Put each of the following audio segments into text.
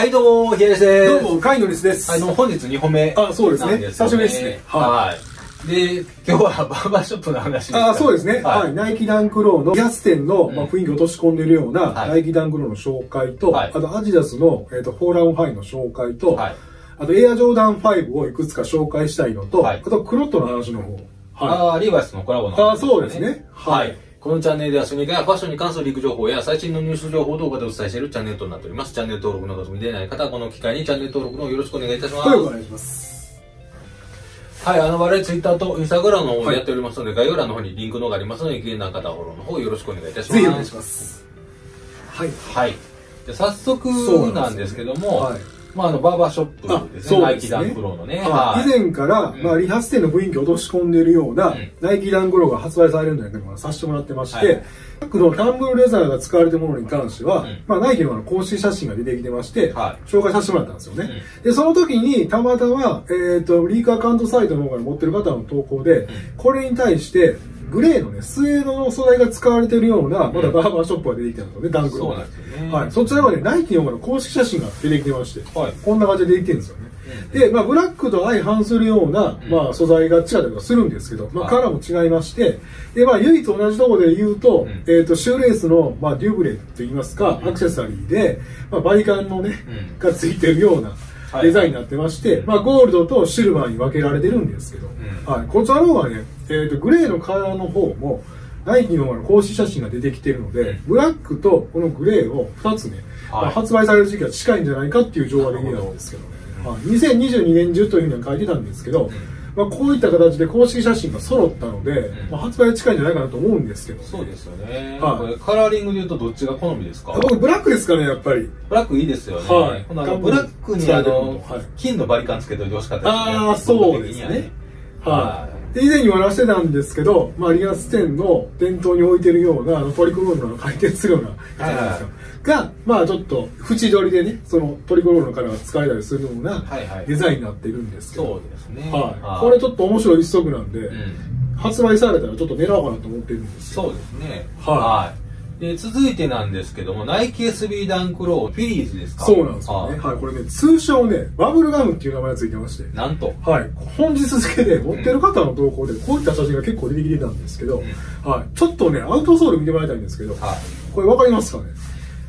はい、どうも、ヒヤです。どうも、カイノリスです。あの、本日2本目。あそうですね久しぶりですねはい。で、今日はバーバーショップの話あそうですね、ははいい。ナイキダンクローのギャス店の、うんまあ、雰囲気を落とし込んでいるような、はいナイキダンクローの紹介と、はいあとアジダスの、えー、とフォーラウンハイの紹介と、はいあとエアジョーダン5をいくつか紹介したいのと、はいあとクロットの話の方。はい。あーリーバイスのコラボの話あそうですねははいい。このチャンネルではスニーカーやファッションに関するリーク情報や最新のニュース情報を動画でお伝えしているチャンネルとなっております。チャンネル登録の望みでない方はこの機会にチャンネル登録のよろしくお願いいたします。はい、お願いします。はい、あの、我々ツイッターとインスタグラムの方をやっておりますので、概要欄の方にリンクのがありますので、気になる方はフォローの方よろしくお願いいたします。ぜひお願いします。はい。はい。で早速なんですけども、はい。まあ、あの、バーバーショップですね。ナイキダンプロのね。はい。以前から、うん。まあ、理髪店の雰囲気を落とし込んでいるような、うん。ナイキダンクローが発売されるんじゃないかとさせてもらってまして、はい。バックのタンブルレザーが使われているものに関しては、うん。まあ、ナイキの公式写真が出てきてまして、は紹介させてもらったんですよね。で、その時にたまたま、えっ、と、リークアカウントサイトの方から持ってる方の投稿で、これに対して、グレーのね、スウェードの素材が使われているような、まだバーバーショップが出てきたんですよね、ダンクローそうなんですよね。はい。そちらまでナイキの方の公式写真が出てきてまして、はい。こんな感じで出てきてるんですよね。うん。で、まあ、ブラックと相反するような、うん。まあ、素材が違ったりとかするんですけど、まあ、はい。カラーも違いまして、で、まあ、唯一同じところで言うと、ん。えっ、と、シューレースの、まあ、デュブレといいますか、アクセサリーで、まあ、バリカンのね、うん。がついてるようなはい。デザインになってまして、まあ、ゴールドとシルバーに分けられてるんですけど、ん。はい。こちらの方はね、えっ、と、グレーのカラーの方も、ナイキの方の公式写真が出てきてるので、ブラックとこのグレーを2つね、はい。まあ発売される時期は近いんじゃないかっていう情報が出てきたんですけどね。はい、2022年中というふうには書いてたんですけど、まあ、こういった形で公式写真が揃ったので、ん。まあ、発売は近いんじゃないかなと思うんですけど、そうですよね。はい。カラーリングで言うとどっちが好みですか？僕ブラックですかねやっぱり。ブラックいいですよね。はい。ブラックにあの、はい。金のバリカンつけておいてほしかったですね。ああそうですね。ははいで以前に話してたんですけど、まあ、リアス店の店頭に置いてるようなあのトリコロールの回転するようなじゃないですか、がまあちょっと縁取りでねそのトリコロールのカラーが使えたりするようなはいはい。デザインになってるんですけど、そうですね。はい、これちょっと面白い一足なんで、うん。発売されたらちょっと狙おうかなと思ってるんですよ。そうですね。はい。い。で、続いてなんですけども、ナイキ SB ダンクロー、フィリーズですか？そうなんですよね。ははい、これね、通称ね、バブルガムっていう名前がついてまして。いなんと。はい、本日付で持ってる方の投稿で、こういった写真が結構出てきてたんですけど、はい、ちょっとね、アウトソール見てもらいたいんですけど、はい。これわかりますかね？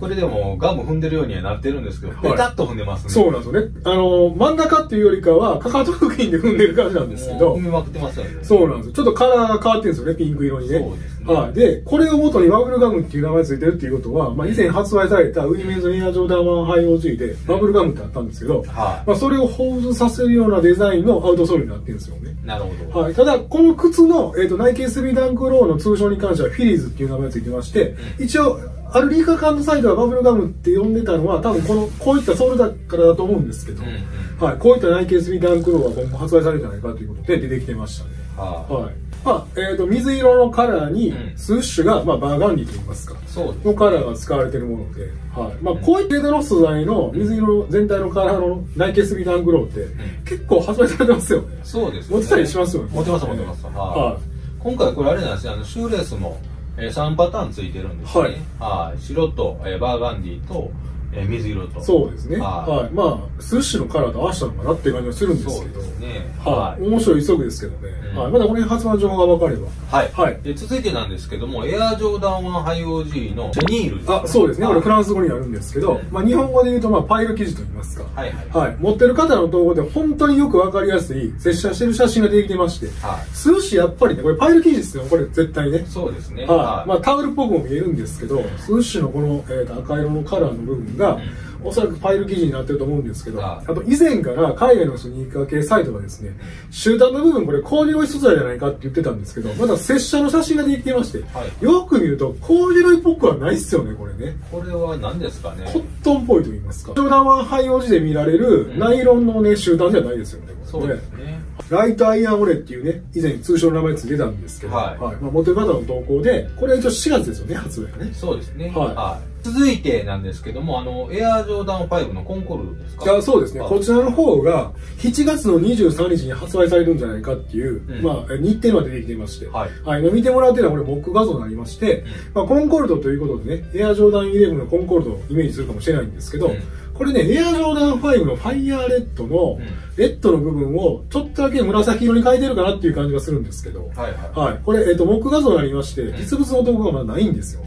これでもガム踏んでるようにはなってるんですけど、はいペタッと踏んでますね。そうなんですよね。あの、真ん中っていうよりかは、かかと付近で踏んでる感じなんですけど踏、みまくってますよね。そうなんですよ。ちょっとカラーが変わってるんですよね、ピンク色にね。そうですねはい。で、これを元にバブルガムっていう名前ついてるっていうことは、まあ以前発売されたウィメンズエアジョーダン1ハイ OG でバブルガムってあったんですけど、はまあそれを彷彿させるようなデザインのアウトソールになってるんですよね。い。なるほど。はい、ただ、この靴の、えー、とナイキ SB ダンクローの通称に関してはフィリーズっていう名前がついてまして、一応、アルリーカカントサイトはバブルガムって呼んでたのは、多分この、こういったソールだからだと思うんですけど、うんうんはい、こういったナイキ SB ダンクローは今後発売されるんじゃないかということで出てきてましたね。ははい。まあ、えっ、と、水色のカラーにうん、スウッシュが、まあ、バーガンディと言いますか。い。そうです。のカラーが使われているもので、はい。まあ、こういった程度の素材の水色全体のカラーのナイキ SB ダンクローって、結構発売されてますよね。そうです、持ってたりしますよね持ってます、持ってます。はい。は今回これあれなんですよ、あの、シューレースも、えー、3パターンついてるんですね。はいはい。白と、えー、バーガンディと、えー、水色と。そうですね。はいはい。まあ、スウッシュのカラーと合わせたのかなっていう感じがするんですそうけど。ですね。はい。面白い一足ですけどね。うんはい。まだこの辺発売の情報が分かれば。はい。はいで続いてなんですけども、エアジョーダン1ハイ OG のシェニールあ、そうですね。これフランス語になるんですけど、うんまあ日本語で言うと、まあパイル生地と言いますか。はいはい。はい。持ってる方の投稿で本当によく分かりやすい、接写してる写真が出てきてまして、はい。スウッシュやっぱりね、これパイル生地ですよ。これ絶対ね。そうですね。はい。まあタオルっぽくも見えるんですけど、スウッシュのこの、えーと赤色のカラーの部分が、おそらくパイル生地になってると思うんですけど、はいあと以前から海外のスニーカー系サイトがですね、集団の部分これコーデュロイ素材じゃないかって言ってたんですけど、まだ拙者の写真が出てきてまして、はい。よく見るとコーデュロイっぽくはないっすよね、これね。これは何ですかね？コットンっぽいと言いますか。集団はハイオジで見られるうん。ナイロンのね、集団じゃないですよね、こそうですね。ライトアイアンオレっていうね、以前通称の名前ついてたんですけど、はい。まあ、持ってる方の投稿で、これは一応4月ですよね、発売がね。そうですね。はい続いてなんですけども、あの、エアジョーダン5のコンコルドですか？いやそうですね、はい。こちらの方が7月の23日に発売されるんじゃないかっていう、うん。まあ、日程まで出てきていまして、はい。はい、今見てもらってるのはこれモック画像になりまして、まあ、コンコルドということでね、エアジョーダン11のコンコルドをイメージするかもしれないんですけど、うん。これね、エアジョーダン5のファイヤーレッドのうん。レッドの部分をちょっとだけ紫色に変えてるかなっていう感じがするんですけど、はいはい。はい、これ、えっと、モック画像になりまして、ん。実物の動画がまだないんですよ。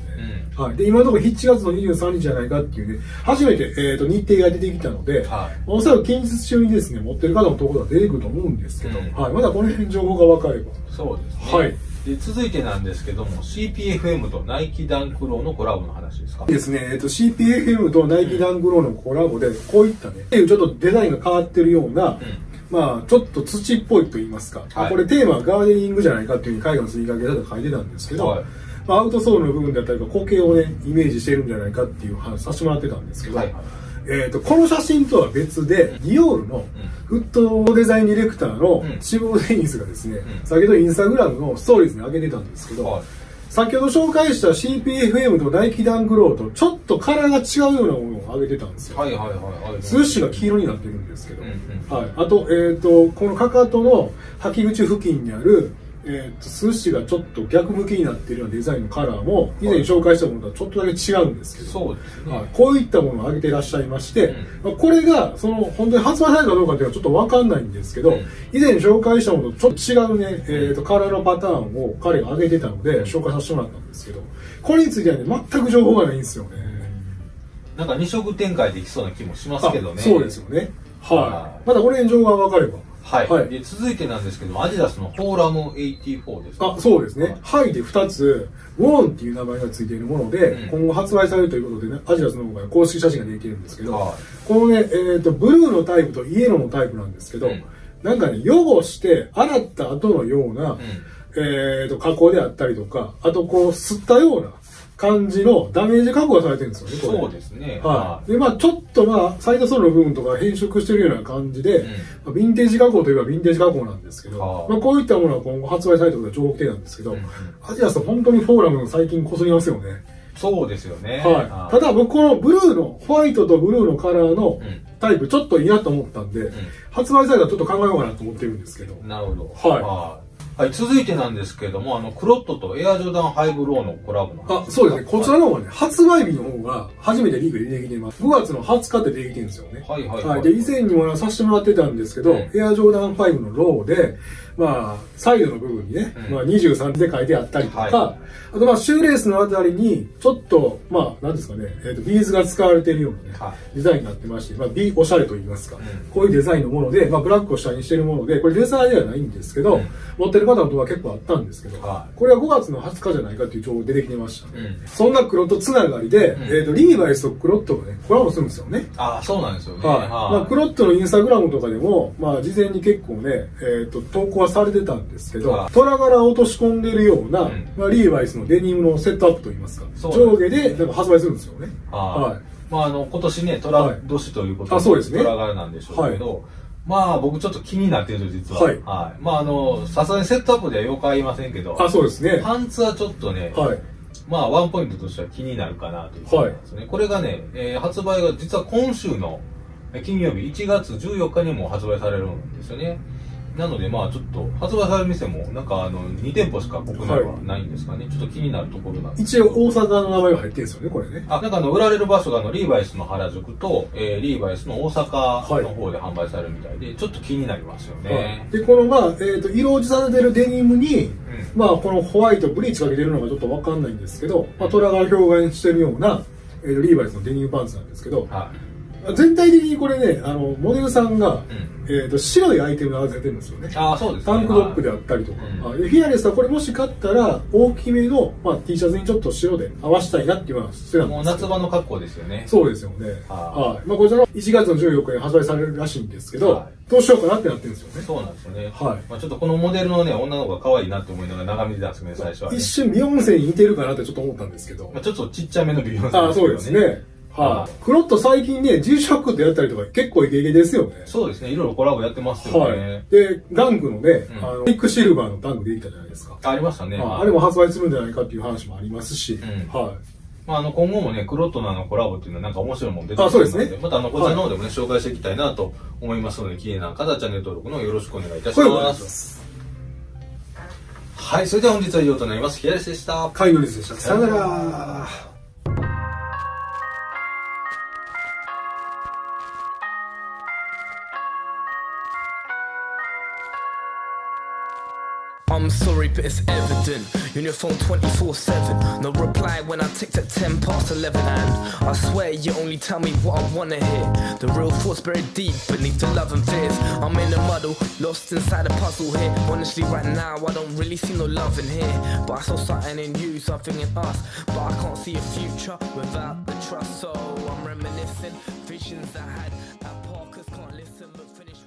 はい。で、今のところ7月の23日じゃないかっていうね、初めて、えっと、日程が出てきたので、はい。おそらく近日中にですね、持ってる方のところが出てくると思うんですけど、うんはい。まだこの辺情報が分かれば。そうですね。はい。で、続いてなんですけども、CPFM とナイキダンクローのコラボの話ですか？ですね、えっと、CPFM とナイキダングローのコラボで、こういったね、ちょっとデザインが変わってるような、まあ、ちょっと土っぽいと言いますか、はいこれテーマはガーデニングじゃないかっていうふうに海外のスニーカー系だと書いてたんですけど、はいまあ、アウトソールの部分だったりとか固形をね、イメージしてるんじゃないかっていう話させてもらってたんですけど、はいはいえっとこの写真とは別で、ディオールのフットデザインディレクターのうん。志望デニスがですね、うん。先ほどインスタグラムのストーリーズに上げてたんですけど、はい。先ほど紹介した CPFM とナイキダングローとちょっとカラーが違うようなものを上げてたんですよ。はいはいはいはい。スッシュが黄色になってるんですけど、うんうん。はい、あと,、えー、とこのかかとの履き口付近にある、えー、とスッシュがちょっと逆向きになっているようなデザインのカラーも以前に紹介したものとはちょっとだけ違うんですけど、そうですね。はい、こういったものを上げていらっしゃいまして、うんまあこれがその本当に発売されたかどうかっていうのはちょっと分かんないんですけど、うん以前紹介したものとちょっと違うね、えー、とカラーのパターンを彼が上げてたので紹介させてもらったんですけどこれについてはね全く情報がないんですよね。なんか二色展開できそうな気もしますけどね。あそうですよね。はい。はいまだこれに情報が分かれば。はい。はい。で続いてなんですけども、アディダスのフォーラム84ですかあ、そうですね。ハイで2つ、ウォーンっていう名前がついているもので、うん。今後発売されるということでね、アジアスの方が公式写真が出てるんですけど、はい。このね、えっ、と、ブルーのタイプとイエローのタイプなんですけど、うん。なんかね、汚して洗った後のような、えっ、と、加工であったりとか、あとこう、吸ったような感じのダメージ加工がされてるんですよね、これ。そうですね。はい。で、まあちょっとまあ、サイドソールの部分とか変色してるような感じで、うんまあヴィンテージ加工といえばヴィンテージ加工なんですけど、はあまあこういったものは今後発売されたことが情報系なんですけど、うんうんアジアス本当にフォーラムの最近こすりますよね。そうですよね。はい。ただ僕このブルーの、ホワイトとブルーのカラーのうんタイプちょっといいなと思ったんで、発売されたらちょっと考えようかなと思ってるんですけど。なるほど。はいはい。はい、続いてなんですけれども、あの、クロットとエアジョーダン5ローのコラボあ、そうですね。こちらの方はね、発売日の方が初めてリークで出てきてます。5月の20日って出てきてるんですよね。はいはいはい。で、以前にもさせてもらってたんですけど、うんエアジョーダン5のローで、まあ、サイドの部分にね、うん。まあ23で書いてあったりとか、はあとまあ、シューレースのあたりに、ちょっと、まあ、なんですかね、えっ、と、ビーズが使われているようなね、はデザインになってまして、まあ、ビおしゃれと言いますか、うん。こういうデザインのもので、まあ、ブラックを下にしているもので、これレザーではないんですけど、うん。持ってる方の動画結構あったんですけど、はい。これは5月の20日じゃないかっていう情報出てきてましたそんなクロットつながりで、うん。えっ、と、リーバイスとクロットがね、コラボするんですよね。あ、そうなんですよね。はい。まあ、クロットのインスタグラムとかでも、まあ、事前に結構ね、えっ、と、投稿はされてたんですけどはい、虎柄を落とし込んでるような、うんまあ、リーバイスのデニムのセットアップといいますか、上下でなんか発売するんですよね。はい。はいまあ、あの、今年ね、虎年ということあそうですね虎柄なんでしょうけど、まあ、僕ちょっと気になってる実は。はいまあ、あの、さすがにセットアップではよくありませんけど、あ、そうですね。パンツはちょっとね、はい。まあ、ワンポイントとしては気になるかなというところなんですね。これがね、えー発売が実は今週のえー金曜日1月14日にも発売されるんですよね。なので、まあちょっと、発売される店も、なんかあの、2店舗しか国内はないんですかね。ちょっと気になるところなんです一応大阪の名前が入ってるんですよね、これね。あ、なんかあの、売られる場所があの、リーバイスの原宿と、えーリーバイスの大阪の方で販売されるみたいで、ちょっと気になりますよね。で、この、まあ、えっ、と、色落ちされてるデニムに、うんまあ、このホワイト、ブリーチかけてるのがちょっとわかんないんですけど、まあ、虎が表現してるような、えーと、リーバイスのデニムパンツなんですけど、は全体的にこれね、あの、モデルさんが、い。うん。えっ、と、白いアイテムを合わせてるんですよね。ああ、そうですね。タンクトップではあったりとか。うんはいでフィアレスはこれもし買ったら、大きめの、まあ、T シャツにちょっと白で合わせたいなっていうのはしてたんもうですけど夏場の格好ですよね。そうですよね。ははい。まあ、こちらの1月の14日に発売されるらしいんですけど、はどうしようかなってなってるんですよね。そうなんですよね。はいまあちょっとこのモデルのね、女の子が可愛いなって思いながら眺めてたんですね、最初は、ね。一瞬ビヨンセに似てるかなってちょっと思ったんですけど。まあちょっとちっちゃめのビヨンセああ、そうですね。は。はいクロット最近ね、G ショックってやったりとか結構イケイケですよね。そうですね。いろいろコラボやってますよはね。い。で、ダンクのね、うんあの、ビッグシルバーのダンクできたじゃないですか。ありましたね。はいはいあれも発売するんじゃないかっていう話もありますし、んはい。まあ、あの、今後もね、クロットのあのコラボっていうのはなんか面白いもん出てくあそうですねまたあの、こちらの方でもね、紹介していきたいなと思いますので、気になる方はチャンネル登録のよろしくお願いいたします。はい、それでは本日は以上となります。平石でした。会のリスでした。さよなら。But it's evident. Phone 24 7. No reply when I ticked at 10 past 11. And I swear you only tell me what I wanna hear. The real thoughts buried deep beneath the love and fears. I'm in a muddle, lost inside a puzzle here. Honestly, right now, I don't really see no love in here. But I saw something in you, something in us. But I can't see a future without the trust. So I'm reminiscing visions I had at Parkers. Can't listen, but finish